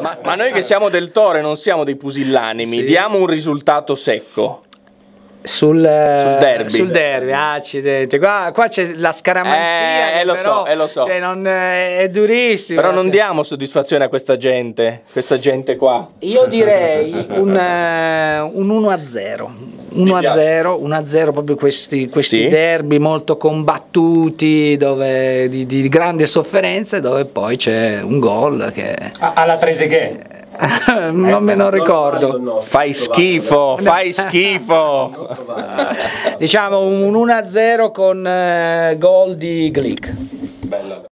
Ma, ma noi che siamo del Tore non siamo dei pusillanimi, Sì. diamo un risultato secco. Sul, derby. sul derby, accidenti. Qua, qua c'è la scaramanzia. Eh, eh, lo però, so, eh, lo so. Cioè, non, eh, è durissimo. Però non diamo soddisfazione a questa gente, questa gente qua. Io direi un, eh, un 1 a 0. 1 a piace. 0, 1 a 0 proprio questi, questi Sì. derby molto combattuti dove, di, di grande sofferenza dove poi c'è un gol che Alla Trezeguet. non me lo ricordo. Fai schifo, fai schifo. Diciamo un 1 a 0 con eh, gol di Glick. Bella.